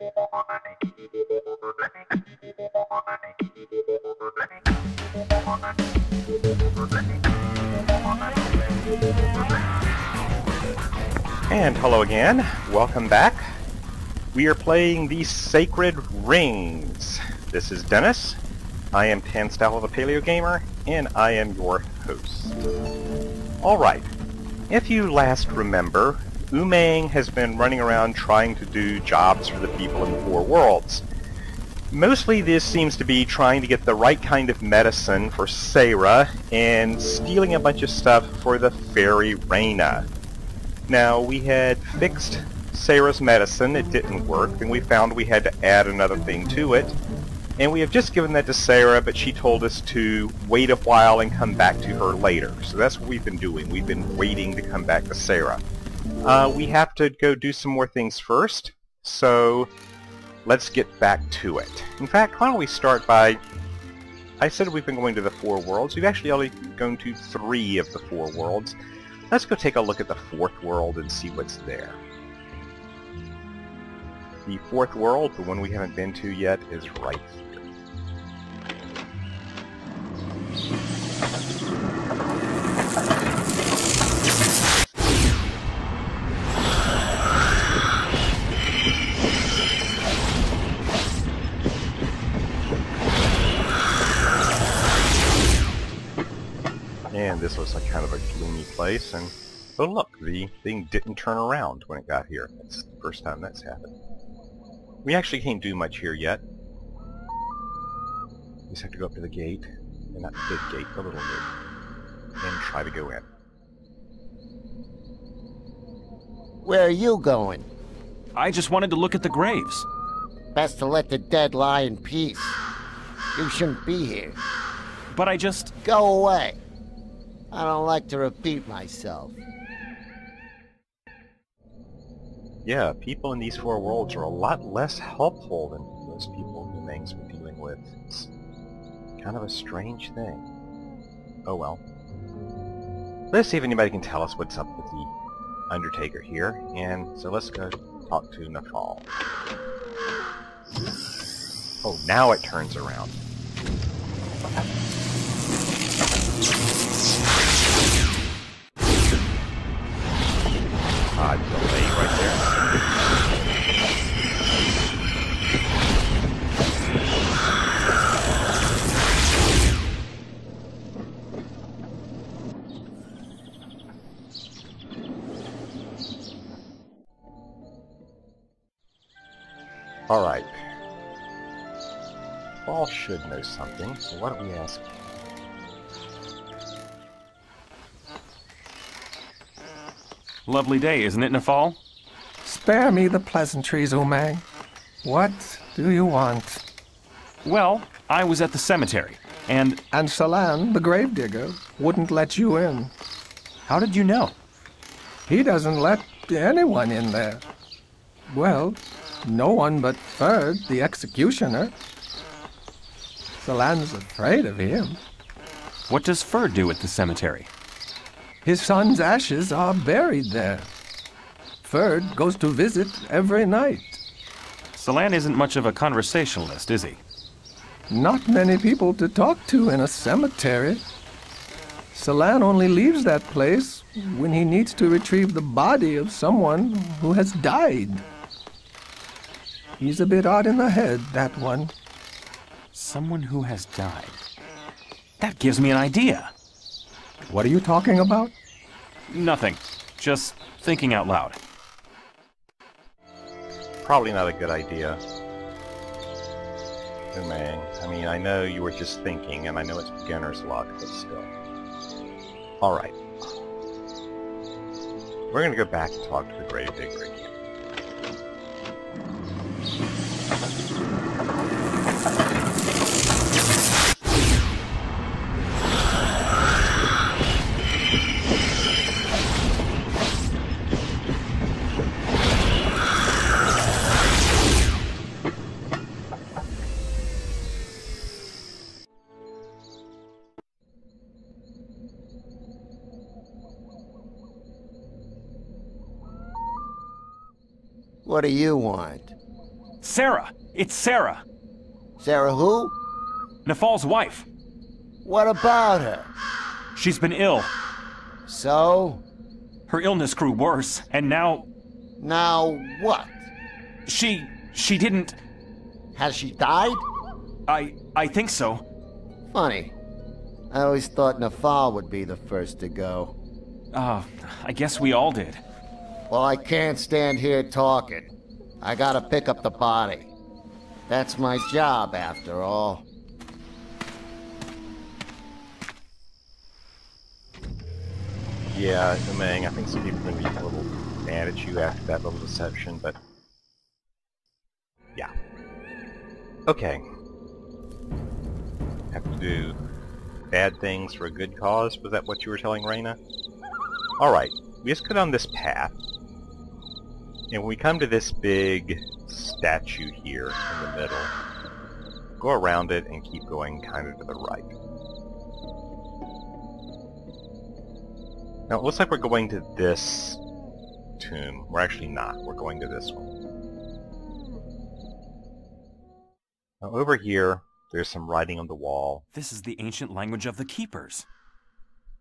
And hello again. Welcome back. We are playing the Sacred Rings. This is Dennis. I am Tanstyle the Paleo Gamer, and I am your host. Alright, if you last remember, Umang has been running around trying to do jobs for the people in the Four Worlds. Mostly this seems to be trying to get the right kind of medicine for Sarah and stealing a bunch of stuff for the fairy Reina. Now, we had fixed Sarah's medicine, it didn't work, and we found we had to add another thing to it. And we have just given that to Sarah, but she told us to wait a while and come back to her later. So that's what we've been doing. We've been waiting to come back to Sarah. Uh, we have to go do some more things first, so let's get back to it. In fact, why don't we start by... I said we've been going to the four worlds. We've actually only gone to three of the four worlds. Let's go take a look at the fourth world and see what's there. The fourth world, the one we haven't been to yet, is right place, and oh look, the thing didn't turn around when it got here. That's the first time that's happened. We actually can't do much here yet. We just have to go up to the gate, and not the big gate, the little gate, and try to go in. Where are you going? I just wanted to look at the graves. Best to let the dead lie in peace. You shouldn't be here. But I just... Go away. I don't like to repeat myself. Yeah, people in these four worlds are a lot less helpful than those people Umang's been dealing with. It's kind of a strange thing. Oh well. Let's see if anybody can tell us what's up with the Undertaker here, and so let's go talk to Nafal. Oh, now it turns around. Delay right. Paul should know something, so why don't we ask Lovely day, isn't it, Nafal? Spare me the pleasantries, Umang. What do you want? Well, I was at the cemetery, and And Salan, the gravedigger, wouldn't let you in. how did you know? He doesn't let anyone in there. Well, no one but Ferd, the executioner. Salan's afraid of him. What does Ferd do at the cemetery? His son's ashes are buried there. Ferd goes to visit every night. Salan isn't much of a conversationalist, is he? Not many people to talk to in a cemetery. Salan only leaves that place when he needs to retrieve the body of someone who has died. He's a bit odd in the head, that one. Someone who has died. That gives me an idea. What are you talking about? Nothing. Just thinking out loud. Probably not a good idea. Umang, I mean, I know you were just thinking, and I know it's beginner's luck, but still. Alright. We're gonna go back and talk to the Grave Digger again. What do you want? Sarah! It's Sarah! Sarah who? Nafal's wife. What about her? She's been ill. So? Her illness grew worse, and now Now what? she she didn't Has she died? I I think so. Funny. I always thought Nafal would be the first to go. Uh, I guess we all did. Well, I can't stand here talking. I gotta pick up the body. That's my job, after all. Yeah, Umang, I think some people are to be a little mad at you after that little deception, but... Yeah. Okay. Have to do bad things for a good cause? Was that what you were telling Reyna? Alright, we just go down this path. And we come to this big statue here in the middle, go around it and keep going kind of to the right. Now it looks like we're going to this tomb. We're actually not. We're going to this one. Now over here, there's some writing on the wall. This is the ancient language of the Keepers.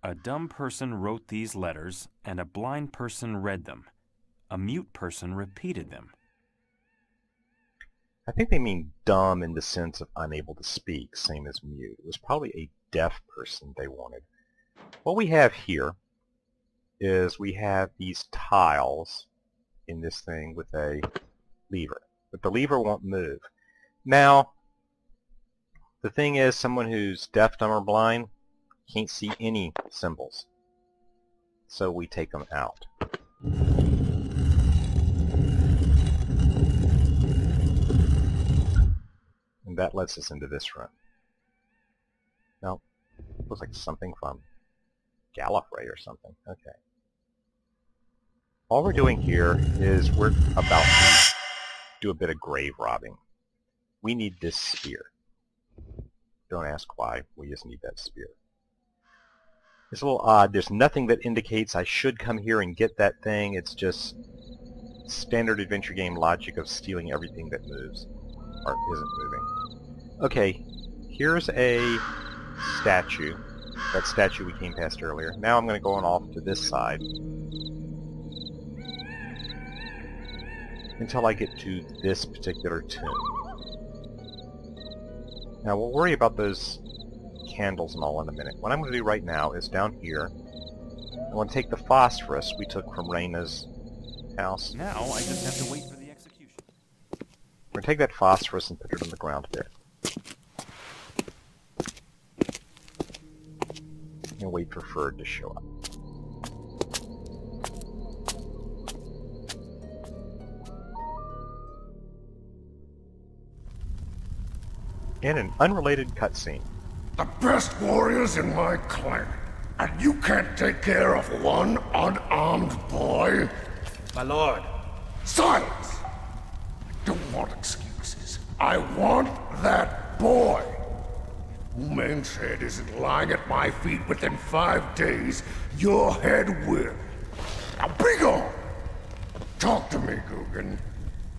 A dumb person wrote these letters, and a blind person read them. A mute person repeated them. I think they mean dumb in the sense of unable to speak, same as mute. It was probably a deaf person they wanted. What we have here is we have these tiles in this thing with a lever. But the lever won't move. Now, the thing is, someone who's deaf, dumb, or blind can't see any symbols. So we take them out. That lets us into this room. Now, looks like something from Gallifrey or something. Okay. All we're doing here is we're about to do a bit of grave robbing. We need this spear. Don't ask why, we just need that spear. It's a little odd. There's nothing that indicates I should come here and get that thing. It's just standard adventure game logic of stealing everything that moves or isn't moving. Okay, here's a statue. That statue we came past earlier. Now I'm going to go on off to this side until I get to this particular tomb. Now we'll worry about those candles and all in a minute. What I'm going to do right now is down here, I want to take the phosphorus we took from Reyna's house. Now I just have to wait for the execution. We're going to take that phosphorus and put it on the ground there. And wait for Ferd to show up. In an unrelated cutscene. The best warriors in my clan. And you can't take care of one unarmed boy? My lord, Silence! I don't want excuses. I want that boy. Woman's head isn't lying at my feet within five days. Your head will. Now be gone! Talk to me, Guggen.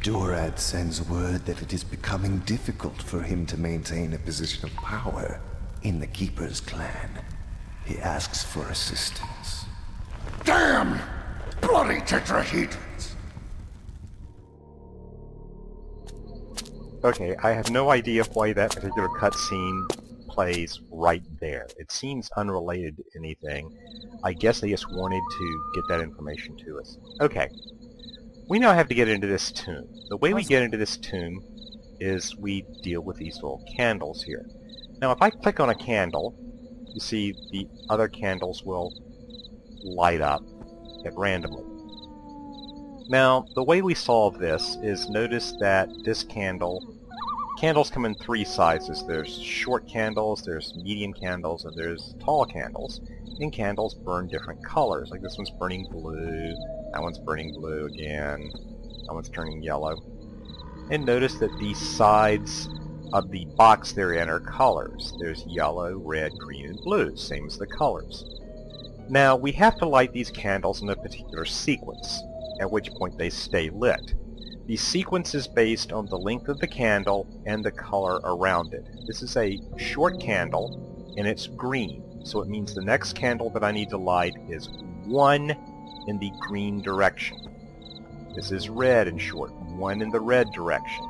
Durad sends word that it is becoming difficult for him to maintain a position of power in the Keeper's clan. He asks for assistance. Damn! Bloody tetrahedrons! Okay, I have no idea why that particular cutscene plays right there. It seems unrelated to anything. I guess they just wanted to get that information to us. Okay. We now have to get into this tomb. The way we get into this tomb is we deal with these little candles here. Now if I click on a candle, you see the other candles will light up at randomly. Now, the way we solve this is notice that this candle, candles come in three sizes. There's short candles, there's medium candles, and there's tall candles. And candles burn different colors. Like this one's burning blue, that one's burning blue again, that one's turning yellow. And notice that the sides of the box they're in are colors. There's yellow, red, green, and blue, same as the colors. Now, we have to light these candles in a particular sequence, at which point they stay lit. The sequence is based on the length of the candle and the color around it. This is a short candle, and it's green. So it means the next candle that I need to light is one in the green direction. This is red and short, one in the red direction.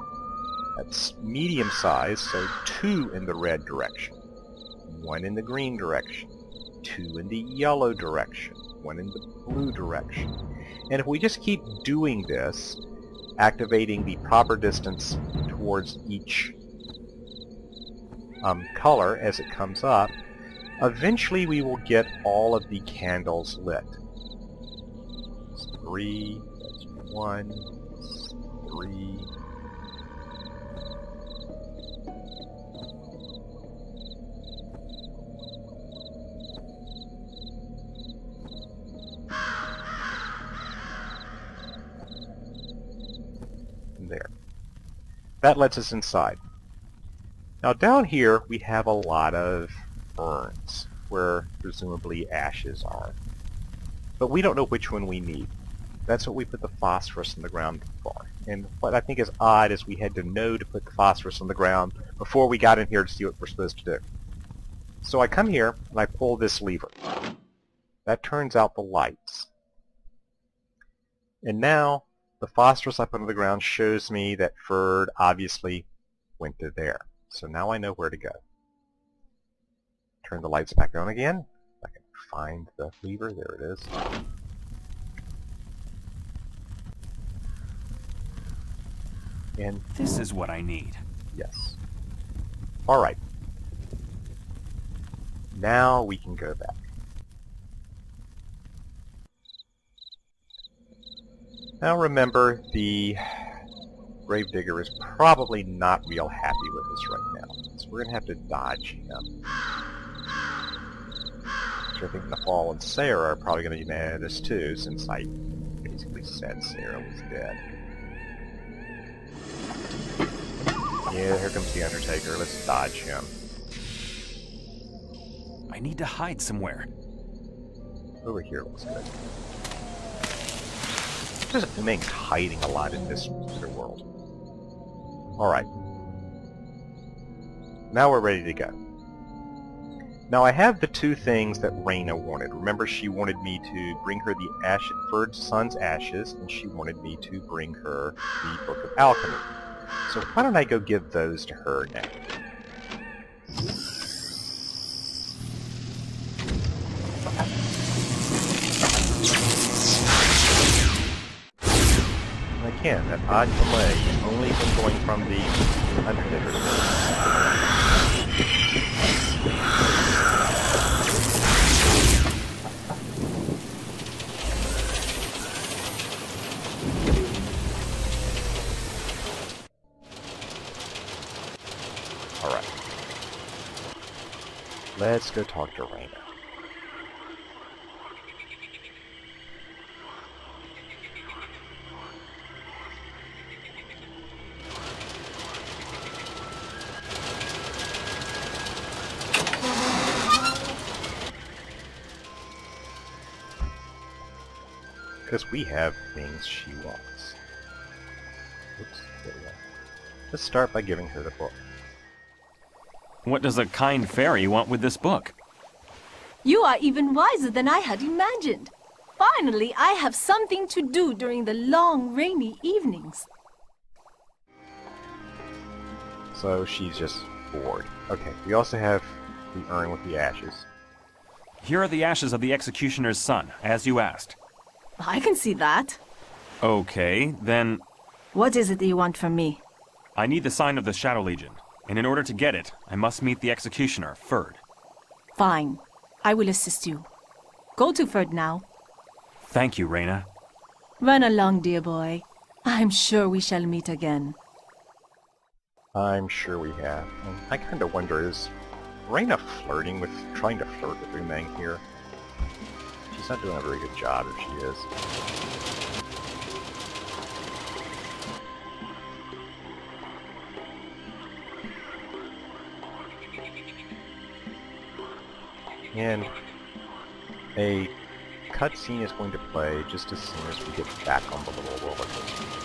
That's medium size, so two in the red direction, one in the green direction, two in the yellow direction, one in the blue direction. And if we just keep doing this, activating the proper distance towards each um, color as it comes up, eventually we will get all of the candles lit. That's three, that's one, three, That lets us inside. Now down here we have a lot of urns where presumably ashes are. But we don't know which one we need. That's what we put the phosphorus in the ground for. And what I think is odd is we had to know to put the phosphorus on the ground before we got in here to see what we're supposed to do. So I come here and I pull this lever. That turns out the lights. And now the phosphorus I put on the ground shows me that Ferd obviously went to there. So now I know where to go. Turn the lights back on again. I can find the lever. There it is. And This is what I need. yes. Alright. Now we can go back. Now remember, the Gravedigger is probably not real happy with us right now. So we're going to have to dodge him. Which I think Nafal and Sarah are probably going to be mad at us too, since I basically said Sarah was dead. Yeah, here comes the Undertaker. Let's dodge him. I need to hide somewhere. Over here looks good. There's things hiding a lot in this particular world. Alright. Now we're ready to go. Now I have the two things that Raina wanted. Remember she wanted me to bring her the ash Ferd's son's ashes, and she wanted me to bring her the Book of Alchemy. So why don't I go give those to her now? Can, that odd delay, only when going from the Undertaker to Alright. Let's go talk to Raina. We have things she wants. Oops, there we go. Let's start by giving her the book. What does a kind fairy want with this book? You are even wiser than I had imagined. Finally, I have something to do during the long, rainy evenings. So she's just bored. Okay, we also have the urn with the ashes. Here are the ashes of the executioner's son, as you asked. I can see that. Okay, then What is it that you want from me? I need the sign of the Shadow Legion, and in order to get it, I must meet the executioner, Ferd. Fine. I will assist you. Go to Ferd now. Thank you, Raina. Run along, dear boy. I'm sure we shall meet again. I'm sure we have. I kind of wonder, is Raina flirting with, trying to flirt with Umang here? Not doing a very good job if she is. And a cutscene is going to play just as soon as we get back on the little roller coaster.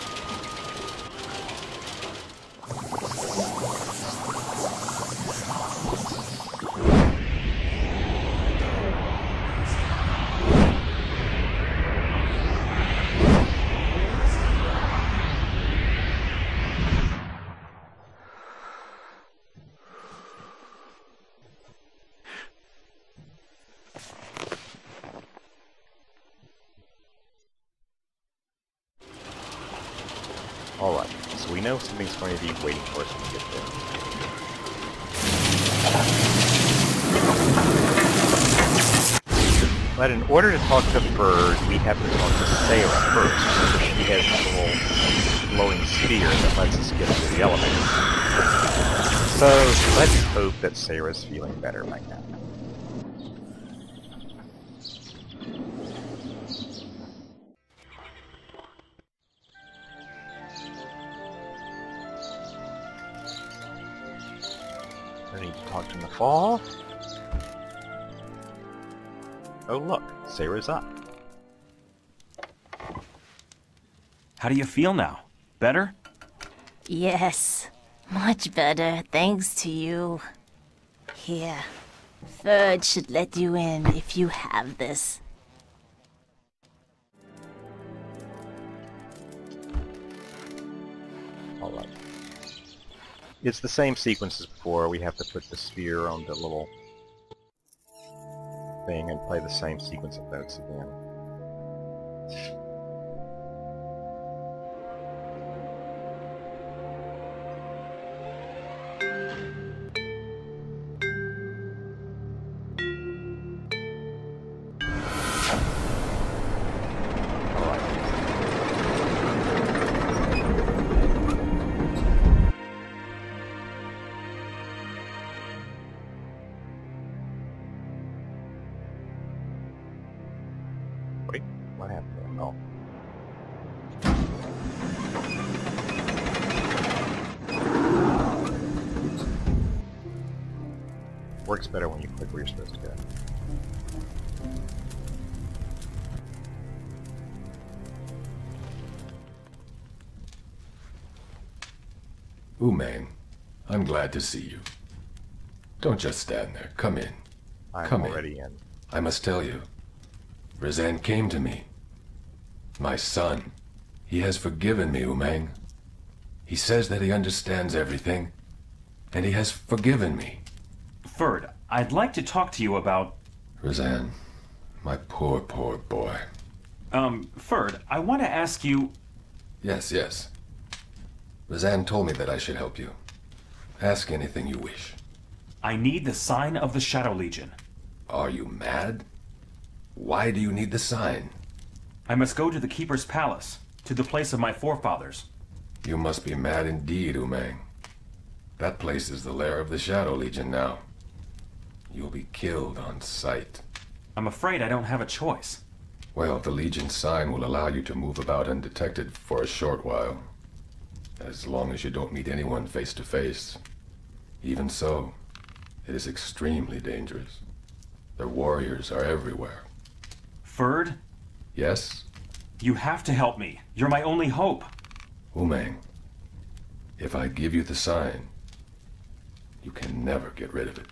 know waiting for us we get there. But in order to talk to Ferd, we have to talk to Sarah first. Remember, she has a little glowing sphere that lets us get to the elevator. So let's hope that Sarah's feeling better by now. To talk to Nafal. Oh look, Sarah's up. How do you feel now? Better? Yes, much better, thanks to you. Here, Ferd should let you in if you have this. Alright. It's the same sequence as before. We have to put the sphere on the little thing and play the same sequence of notes again. Better when you click where you're supposed to go. Umang, I'm glad to see you. Don't just stand there. Come in. I'm Come in. already in. I must tell you. Razan came to me. My son. He has forgiven me, Umang. He says that he understands everything, and he has forgiven me. Ferd, I'd like to talk to you about. Razan, my poor, poor boy. Um, Ferd, I want to ask you. Yes, yes. Razan told me that I should help you. Ask anything you wish. I need the sign of the Shadow Legion. Are you mad? Why do you need the sign? I must go to the Keeper's Palace, to the place of my forefathers. You must be mad indeed, Umang. That place is the lair of the Shadow Legion now. You'll be killed on sight. I'm afraid I don't have a choice. Well, the Legion sign will allow you to move about undetected for a short while. As long as you don't meet anyone face to face. Even so, it is extremely dangerous. Their warriors are everywhere. Ferd, Yes, you have to help me. You're my only hope. Umang. If I give you the sign, you can never get rid of it.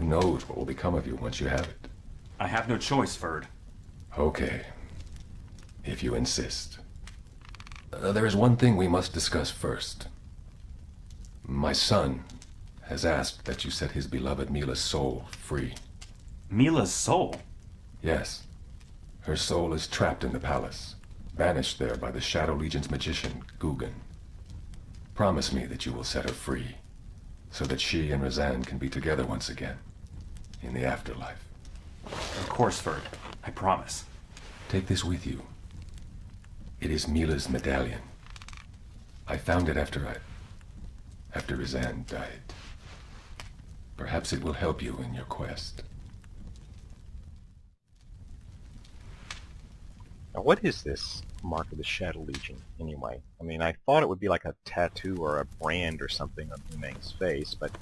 Who knows what will become of you once you have it? I have no choice, Ferd. Okay. If you insist. Uh, there is one thing we must discuss first. My son has asked that you set his beloved Mila's soul free. Mila's soul. Yes. Her soul is trapped in the palace, banished there by the Shadow Legion's magician, Guggen. Promise me that you will set her free, so that she and Razan can be together once again, in the afterlife. Of course, Ferd. I promise. Take this with you. It is Mila's medallion. I found it after I... after Razan died. Perhaps it will help you in your quest. Now, what is this mark of the Shadow Legion, anyway? I mean, I thought it would be like a tattoo or a brand or something on Umang's face, but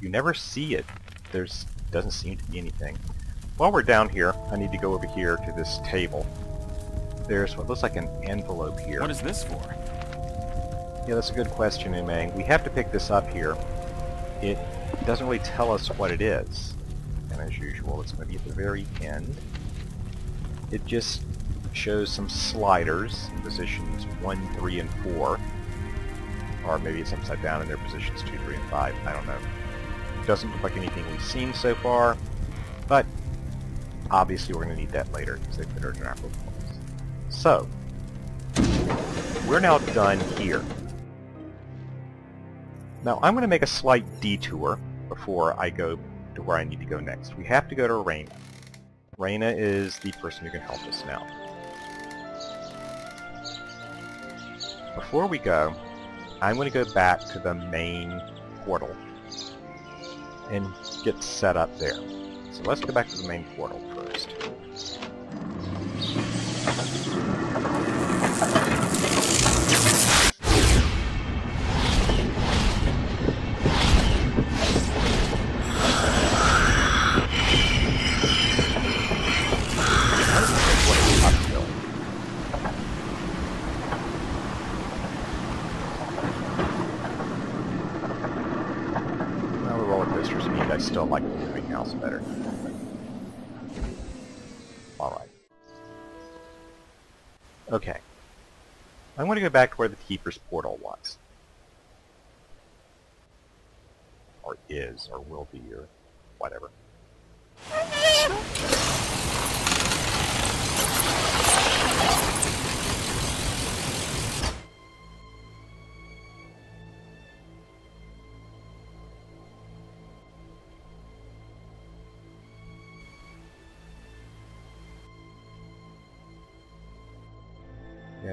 you never see it. There's doesn't seem to be anything. While we're down here, I need to go over here to this table. There's what looks like an envelope here. What is this for? Yeah, that's a good question, Umang. We have to pick this up here. It doesn't really tell us what it is. And as usual, it's going to be at the very end. It just shows some sliders in positions 1, 3, and 4. Or maybe it's upside down in their positions 2, 3, and 5. I don't know. Doesn't look like anything we've seen so far, but obviously we're going to need that later because they put it in our points. So, we're now done here. Now I'm going to make a slight detour before I go to where I need to go next. We have to go to Reyna. Reyna is the person who can help us now. Before we go, I'm going to go back to the main portal and get set up there. So let's go back to the main portal to go back to where the Keeper's Portal was. Or is, or will be, or whatever.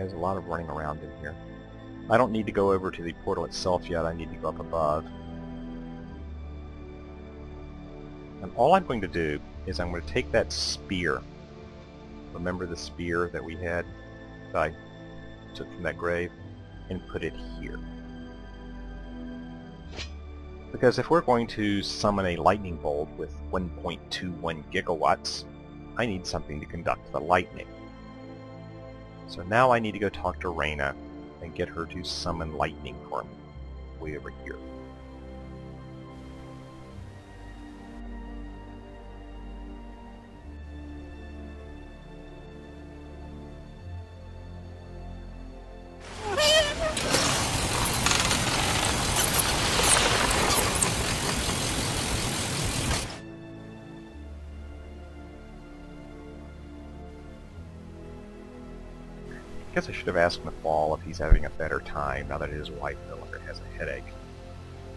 There's a lot of running around in here. I don't need to go over to the portal itself yet, I need to go up above. And all I'm going to do is I'm going to take that spear. Remember the spear that we had that I took from that grave? And put it here. Because if we're going to summon a lightning bolt with 1.21 gigawatts, I need something to conduct the lightning. So now I need to go talk to Reyna and get her to summon lightning for me. Way over here. Guess I should have asked Nafal if he's having a better time now that his wife no longer has a headache.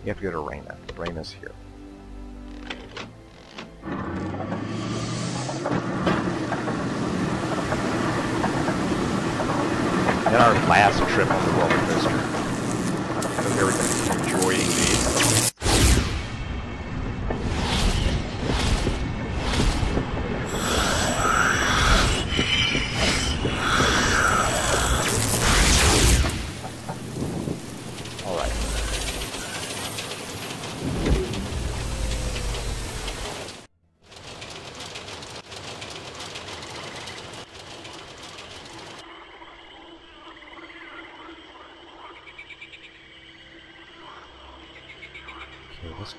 You have to go to Reyna. Reyna's here. In our last trip on the roller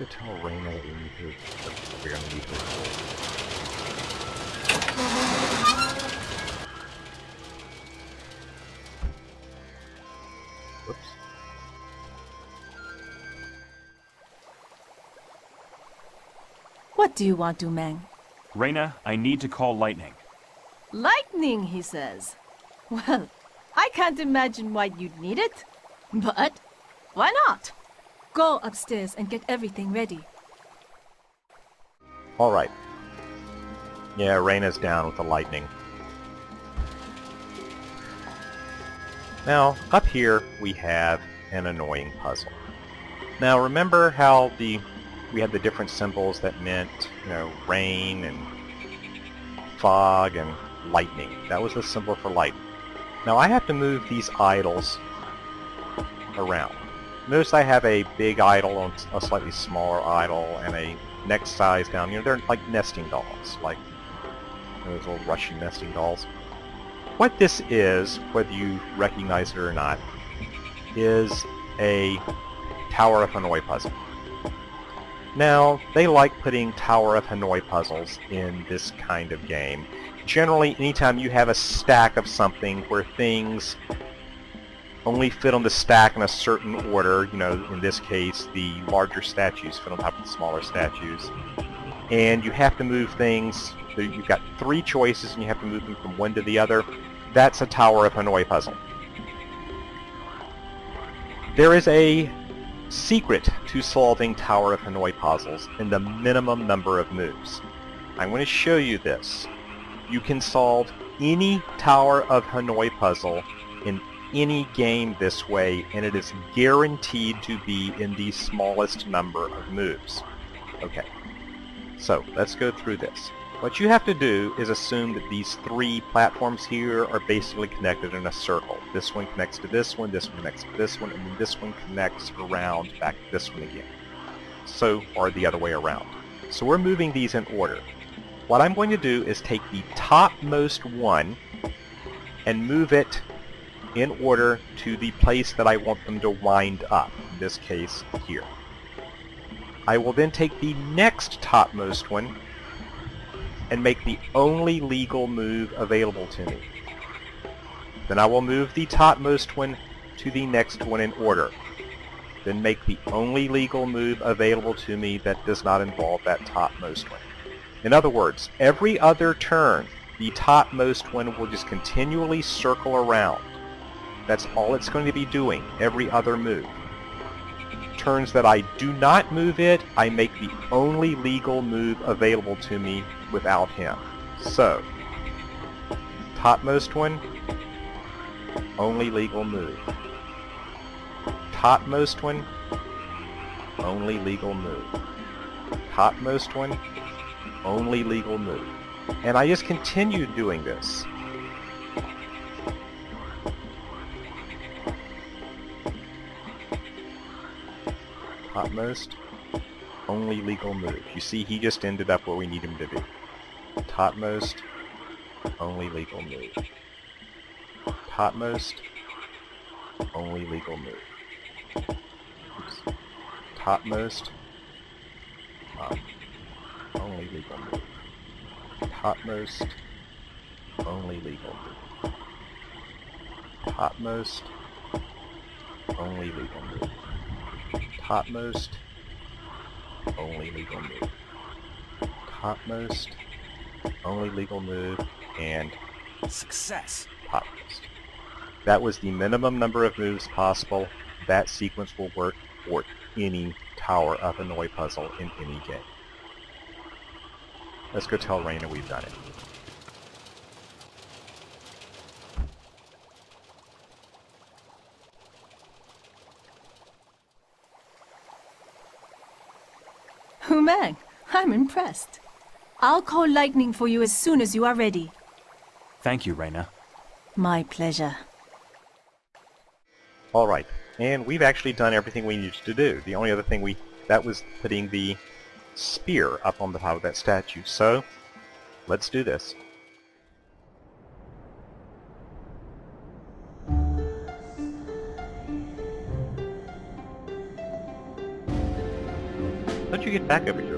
Okay, tell Reyna that we need to, that we're gonna need her. Whoops. What do you want, Umang? Reyna, I need to call lightning. Lightning, he says. Well, I can't imagine why you'd need it. But why not? Go upstairs and get everything ready. Alright. Yeah, Reyna's down with the lightning. Now, up here we have an annoying puzzle. Now remember how the we had the different symbols that meant, you know, rain and fog and lightning. That was the symbol for light. Now I have to move these idols around. Notice I have a big idol a slightly smaller idol and a next size down. You know, they're like nesting dolls, like those old Russian nesting dolls. What this is, whether you recognize it or not, is a Tower of Hanoi puzzle. Now, they like putting Tower of Hanoi puzzles in this kind of game. Generally, anytime you have a stack of something where things only fit on the stack in a certain order, you know, in this case, the larger statues fit on top of the smaller statues, and you have to move things, so you've got three choices and you have to move them from one to the other, that's a Tower of Hanoi puzzle. There is a secret to solving Tower of Hanoi puzzles in the minimum number of moves. I'm going to show you this. You can solve any Tower of Hanoi puzzle in any game this way, and it is guaranteed to be in the smallest number of moves. Okay, so let's go through this. What you have to do is assume that these three platforms here are basically connected in a circle. This one connects to this one, this one connects to this one, and then this one connects around back to this one again. So, or the other way around. So we're moving these in order. What I'm going to do is take the topmost one and move it in order to the place that I want them to wind up, in this case here. I will then take the next topmost one and make the only legal move available to me. Then I will move the topmost one to the next one in order. Then make the only legal move available to me that does not involve that topmost one. In other words, every other turn, the topmost one will just continually circle around. That's all it's going to be doing, every other move. Turns that I do not move it, I make the only legal move available to me without him. So, topmost one, only legal move. Topmost one, only legal move. Topmost one, only legal move. And I just continue doing this. Topmost, only legal move. You see, he just ended up where we need him to be. Topmost, only legal move. Topmost, only legal move. Topmost, um, only legal move. Topmost, only legal move. Topmost, only legal move. Topmost, only legal move. Topmost, only legal move, and Success. topmost. That was the minimum number of moves possible. That sequence will work for any Tower of Hanoi puzzle in any game. Let's go tell Raina we've done it. Umang, I'm impressed. I'll call Lightning for you as soon as you are ready. Thank you, Reyna. My pleasure. Alright, and we've actually done everything we needed to do. The only other thing we... that was putting the spear up on the top of that statue. So, let's do this. Get back over here,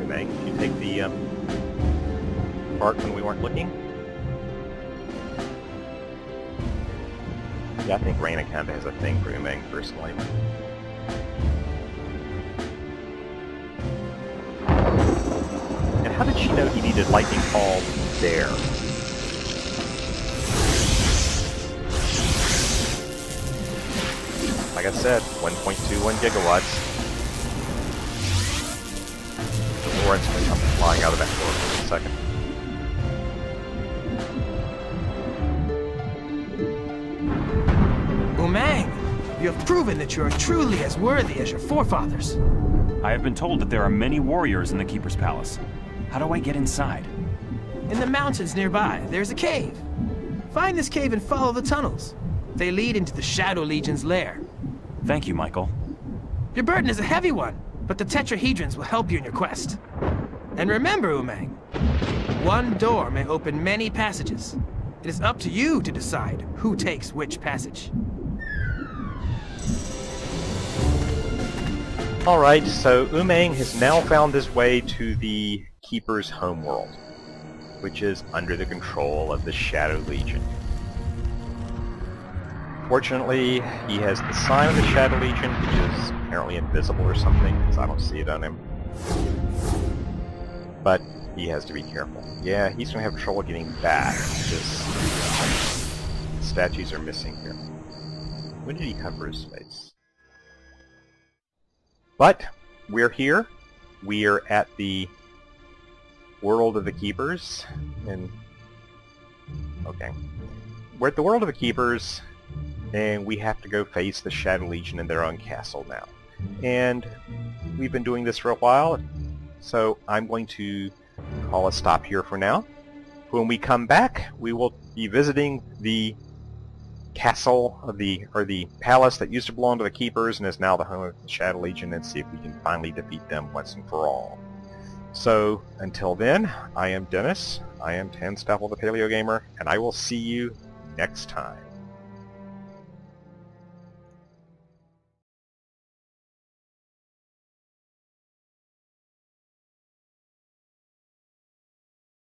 Umang? Did you take the, um, part when we weren't looking? Yeah, I think Raina kinda has a thing for Umang, personally. And how did she know he needed lightning call there? Like I said, 1.21 gigawatts. The Lawrence may come flying out of that door for a second. Umang, you have proven that you are truly as worthy as your forefathers. I have been told that there are many warriors in the Keeper's Palace. How do I get inside? In the mountains nearby, there's a cave. Find this cave and follow the tunnels. They lead into the Shadow Legion's lair. Thank you, Michael. Your burden is a heavy one, but the Tetrahedrons will help you in your quest. And remember, Umang, one door may open many passages. It is up to you to decide who takes which passage. Alright, so Umang has now found his way to the Keeper's homeworld, which is under the control of the Shadow Legion. Fortunately, he has the sign of the Shadow Legion, which is apparently invisible or something, because I don't see it on him. But he has to be careful. Yeah, he's going to have trouble getting back, because statues are missing here. When did he cover his face? But we're here. We are at the World of the Keepers. And okay, we're at the World of the Keepers, and we have to go face the Shadow Legion in their own castle now. And we've been doing this for a while, so I'm going to call a stop here for now. When we come back, we will be visiting the castle of the or the palace that used to belong to the keepers and is now the home of the Shadow Legion and see if we can finally defeat them once and for all. So until then, I am Dennis, I am Tan Staffel the Paleo Gamer, and I will see you next time.